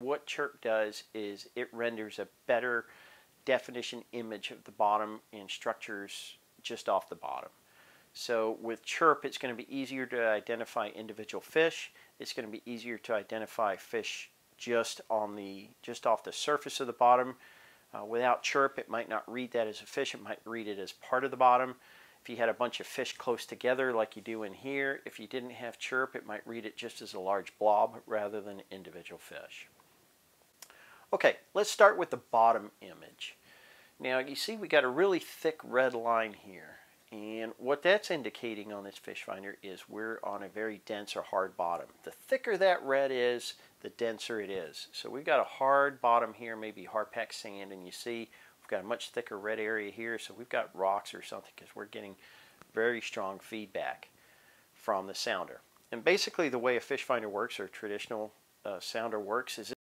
What chirp does is it renders a better definition image of the bottom and structures just off the bottom. So with chirp it's going to be easier to identify individual fish. It's going to be easier to identify fish just on the just off the surface of the bottom. Uh, without chirp it might not read that as a fish, it might read it as part of the bottom. If you had a bunch of fish close together like you do in here, if you didn't have chirp it might read it just as a large blob rather than individual fish. Okay, let's start with the bottom image. Now you see we got a really thick red line here. And what that's indicating on this fish finder is we're on a very dense or hard bottom. The thicker that red is, the denser it is. So we've got a hard bottom here, maybe hard packed sand, and you see we've got a much thicker red area here, so we've got rocks or something because we're getting very strong feedback from the sounder. And basically the way a fish finder works or traditional uh, sounder works is